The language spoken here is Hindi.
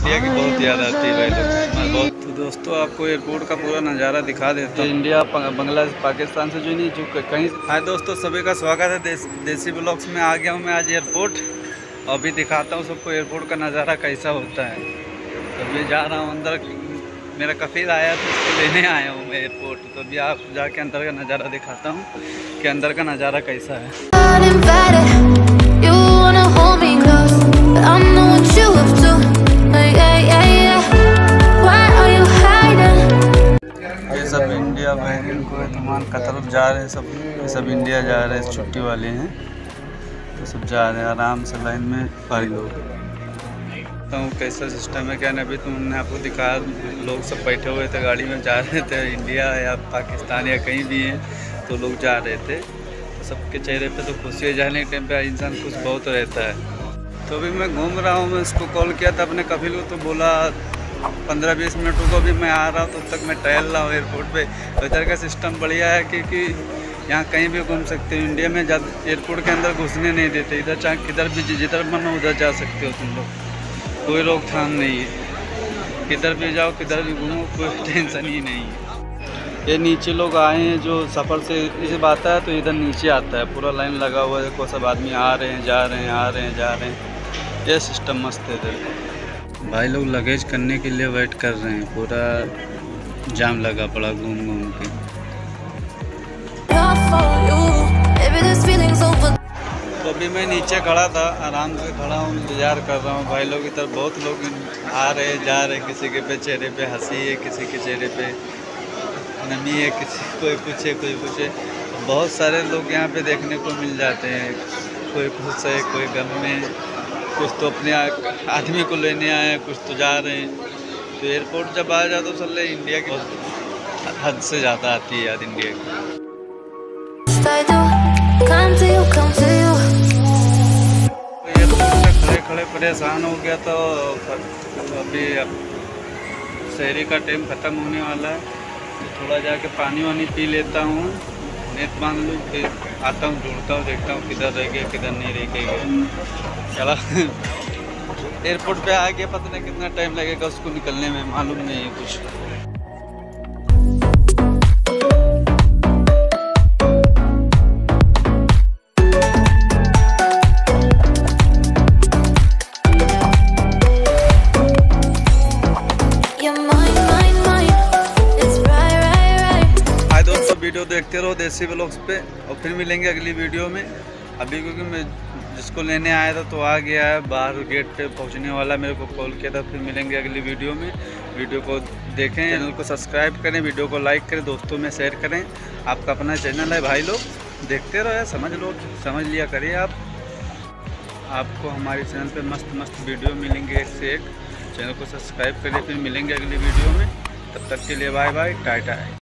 इंडिया की बहुत याद आती है भाई लोग बहुत तो दोस्तों आपको एयरपोर्ट का पूरा नज़ारा दिखा देता हूँ। इंडिया बांग्लादेश पाकिस्तान से जो नहीं जो कहीं हाय दोस्तों सभी का स्वागत है। देश, देसी ब्लॉग्स में आ गया हूँ मैं आज एयरपोर्ट। अभी दिखाता हूँ सबको एयरपोर्ट का नज़ारा कैसा होता है। तो अभी जा रहा हूँ अंदर। मेरा कफील आया तो उसको लेने आया हूँ मैं एयरपोर्ट। तो अभी आप जाके अंदर का नज़ारा दिखाता हूँ कि अंदर का नज़ारा कैसा है। जा रहे हैं सब। सब इंडिया जा रहे हैं छुट्टी वाले हैं। तो सब जा रहे हैं, आराम से लाइन में भारी लोग। तो कैसा सिस्टम है, क्या नहीं, अभी तुमने आपको दिखाया, लोग सब बैठे हुए थे, गाड़ी में जा रहे थे इंडिया या पाकिस्तान या कहीं भी हैं तो लोग जा रहे थे। तो सबके चेहरे पे तो खुशी है, जाने के टाइम पे इंसान खुश बहुत रहता है। तो अभी मैं घूम रहा हूँ, मैं उसको कॉल किया था, अपने कभी को तो बोला पंद्रह बीस मिनट रुको भी मैं आ रहा हूँ तब तो तक मैं टहल रहा हूँ एयरपोर्ट पे। तो इधर का सिस्टम बढ़िया है क्योंकि यहाँ कहीं भी घूम सकते हो। इंडिया में ज़्यादा एयरपोर्ट के अंदर घुसने नहीं देते। इधर चाहे किधर भी जिधर मन हो उधर जा सकते हो तुम लोग। कोई रोकथाम नहीं है। किधर भी जाओ, किधर भी घूमो, कोई टेंशन ही नहीं है। ये नीचे लोग आए हैं जो सफ़र से इस बात है तो इधर नीचे आता है। पूरा लाइन लगा हुआ है। देखो, सब आदमी आ रहे हैं, जा रहे हैं, आ रहे हैं, जा रहे हैं। ये सिस्टम मस्त है इधर भाई लोग लगेज करने के लिए वेट कर रहे हैं। पूरा जाम लगा पड़ा घूम घूम के. तो अभी मैं नीचे खड़ा था आराम से खड़ा हूँ इंतज़ार कर रहा हूँ। भाई लोग इधर बहुत लोग आ रहे हैं जा रहे किसी के पे चेहरे पे हँसी है किसी के चेहरे पे नमी है किसी कोई कुछ है कोई कुछ है। बहुत सारे लोग यहाँ पे देखने को मिल जाते हैं। कोई खुश है कोई गम में। कुछ तो अपने आदमी को लेने आए हैं, कुछ तो जा रहे हैं। तो एयरपोर्ट जब आ जाओ तो चल इंडिया की हद से ज़्यादा आती है याद इंडिया की. एयरपोर्ट खड़े खड़े परेशान हो गया तो अभी शहरी का टाइम ख़त्म होने वाला है। थोड़ा जाके पानी वानी पी लेता हूँ। बाँध लूँ, फिर आता हूँ, ढूंढता हूँ, देखता हूँ किधर रह गया, किधर नहीं रह गया। चला। एयरपोर्ट पे आ गया, पता नहीं कितना टाइम लगेगा उसको निकलने में, मालूम नहीं है कुछ। वीडियो देखते रहो देसी ब्लॉग्स पे, और फिर मिलेंगे अगली वीडियो में। अभी क्योंकि मैं जिसको लेने आया था तो आ गया है, बाहर गेट पे पहुँचने वाला मेरे को कॉल किया था, फिर मिलेंगे अगली वीडियो में। वीडियो को देखें, चैनल को सब्सक्राइब करें, वीडियो को लाइक करें, दोस्तों में शेयर करें। आपका अपना चैनल है भाई लोग, देखते रहो यार, समझ लो, समझ लिया करिए आप। आपको हमारे चैनल पे मस्त मस्त वीडियो मिलेंगे एक से एक। चैनल को सब्सक्राइब करिए, फिर मिलेंगे अगली वीडियो में। तब तक के लिए बाय बाय, टाटा।